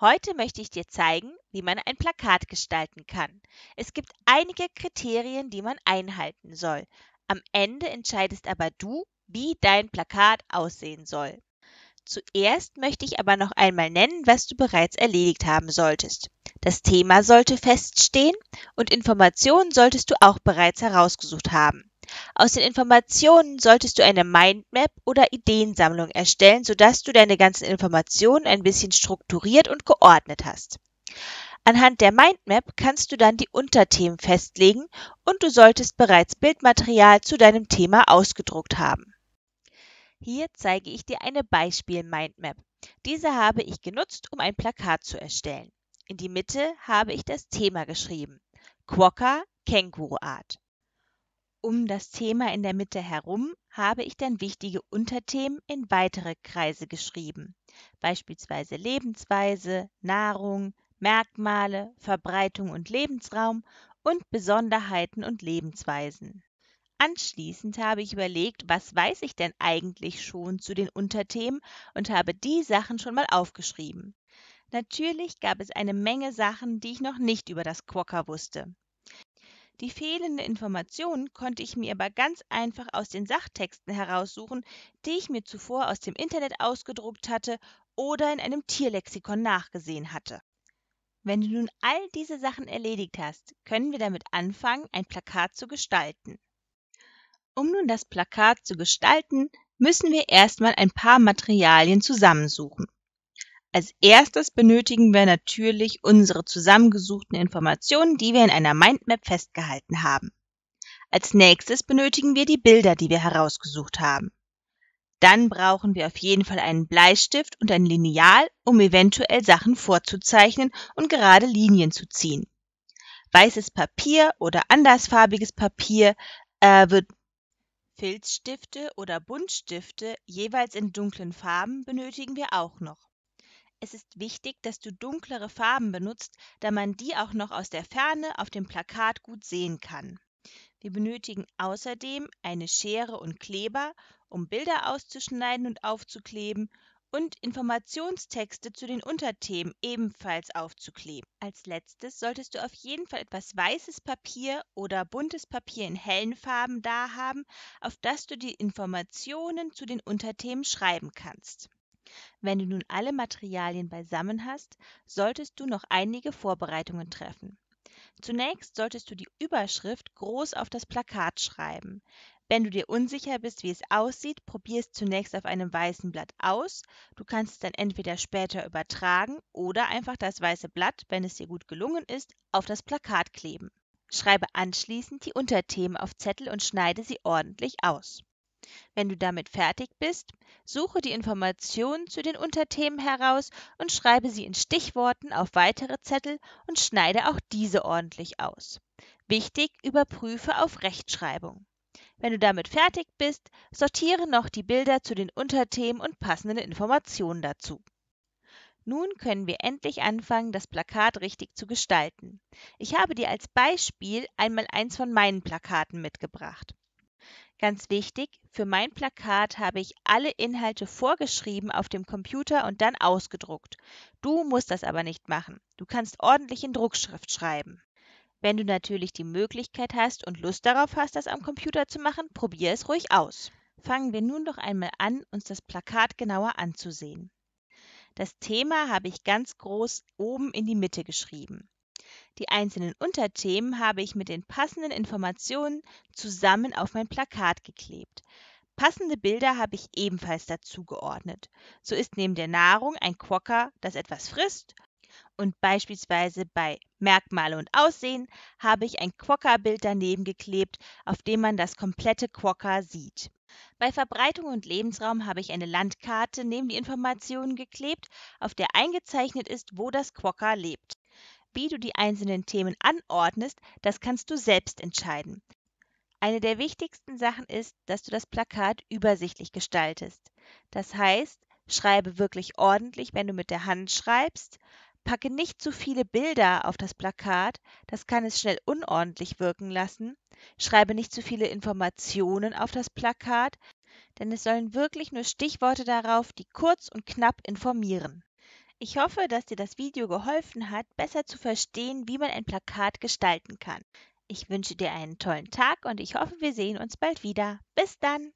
Heute möchte ich dir zeigen, wie man ein Plakat gestalten kann. Es gibt einige Kriterien, die man einhalten soll. Am Ende entscheidest aber du, wie dein Plakat aussehen soll. Zuerst möchte ich aber noch einmal nennen, was du bereits erledigt haben solltest. Das Thema sollte feststehen und Informationen solltest du auch bereits herausgesucht haben. Aus den Informationen solltest du eine Mindmap oder Ideensammlung erstellen, sodass du deine ganzen Informationen ein bisschen strukturiert und geordnet hast. Anhand der Mindmap kannst du dann die Unterthemen festlegen und du solltest bereits Bildmaterial zu deinem Thema ausgedruckt haben. Hier zeige ich dir eine Beispiel-Mindmap. Diese habe ich genutzt, um ein Plakat zu erstellen. In die Mitte habe ich das Thema geschrieben. Quokka Känguruart. Um das Thema in der Mitte herum habe ich dann wichtige Unterthemen in weitere Kreise geschrieben, beispielsweise Lebensweise, Nahrung, Merkmale, Verbreitung und Lebensraum und Besonderheiten und Lebensweisen. Anschließend habe ich überlegt, was weiß ich denn eigentlich schon zu den Unterthemen und habe die Sachen schon mal aufgeschrieben. Natürlich gab es eine Menge Sachen, die ich noch nicht über das Quokka wusste. Die fehlenden Informationen konnte ich mir aber ganz einfach aus den Sachtexten heraussuchen, die ich mir zuvor aus dem Internet ausgedruckt hatte oder in einem Tierlexikon nachgesehen hatte. Wenn du nun all diese Sachen erledigt hast, können wir damit anfangen, ein Plakat zu gestalten. Um nun das Plakat zu gestalten, müssen wir erstmal ein paar Materialien zusammensuchen. Als erstes benötigen wir natürlich unsere zusammengesuchten Informationen, die wir in einer Mindmap festgehalten haben. Als nächstes benötigen wir die Bilder, die wir herausgesucht haben. Dann brauchen wir auf jeden Fall einen Bleistift und ein Lineal, um eventuell Sachen vorzuzeichnen und gerade Linien zu ziehen. Weißes Papier oder andersfarbiges Papier äh, wird Filzstifte oder Buntstifte jeweils in dunklen Farben benötigen wir auch noch. Es ist wichtig, dass du dunklere Farben benutzt, da man die auch noch aus der Ferne auf dem Plakat gut sehen kann. Wir benötigen außerdem eine Schere und Kleber, um Bilder auszuschneiden und aufzukleben und Informationstexte zu den Unterthemen ebenfalls aufzukleben. Als letztes solltest du auf jeden Fall etwas weißes Papier oder buntes Papier in hellen Farben da haben, auf das du die Informationen zu den Unterthemen schreiben kannst. Wenn du nun alle Materialien beisammen hast, solltest du noch einige Vorbereitungen treffen. Zunächst solltest du die Überschrift groß auf das Plakat schreiben. Wenn du dir unsicher bist, wie es aussieht, probier es zunächst auf einem weißen Blatt aus. Du kannst es dann entweder später übertragen oder einfach das weiße Blatt, wenn es dir gut gelungen ist, auf das Plakat kleben. Schreibe anschließend die Unterthemen auf Zettel und schneide sie ordentlich aus. Wenn du damit fertig bist, suche die Informationen zu den Unterthemen heraus und schreibe sie in Stichworten auf weitere Zettel und schneide auch diese ordentlich aus. Wichtig, überprüfe auf Rechtschreibung. Wenn du damit fertig bist, sortiere noch die Bilder zu den Unterthemen und passenden Informationen dazu. Nun können wir endlich anfangen, das Plakat richtig zu gestalten. Ich habe dir als Beispiel einmal eins von meinen Plakaten mitgebracht. Ganz wichtig, für mein Plakat habe ich alle Inhalte vorgeschrieben auf dem Computer und dann ausgedruckt. Du musst das aber nicht machen. Du kannst ordentlich in Druckschrift schreiben. Wenn du natürlich die Möglichkeit hast und Lust darauf hast, das am Computer zu machen, probier es ruhig aus. Fangen wir nun doch einmal an, uns das Plakat genauer anzusehen. Das Thema habe ich ganz groß oben in die Mitte geschrieben. Die einzelnen Unterthemen habe ich mit den passenden Informationen zusammen auf mein Plakat geklebt. Passende Bilder habe ich ebenfalls dazu geordnet. So ist neben der Nahrung ein Quokka, das etwas frisst, und beispielsweise bei Merkmale und Aussehen habe ich ein Quokka-Bild daneben geklebt, auf dem man das komplette Quokka sieht. Bei Verbreitung und Lebensraum habe ich eine Landkarte neben die Informationen geklebt, auf der eingezeichnet ist, wo das Quokka lebt. Wie du die einzelnen Themen anordnest, das kannst du selbst entscheiden. Eine der wichtigsten Sachen ist, dass du das Plakat übersichtlich gestaltest. Das heißt, schreibe wirklich ordentlich, wenn du mit der Hand schreibst. Packe nicht zu viele Bilder auf das Plakat, das kann es schnell unordentlich wirken lassen. Schreibe nicht zu viele Informationen auf das Plakat, denn es sollen wirklich nur Stichworte darauf, die kurz und knapp informieren. Ich hoffe, dass dir das Video geholfen hat, besser zu verstehen, wie man ein Plakat gestalten kann. Ich wünsche dir einen tollen Tag und ich hoffe, wir sehen uns bald wieder. Bis dann!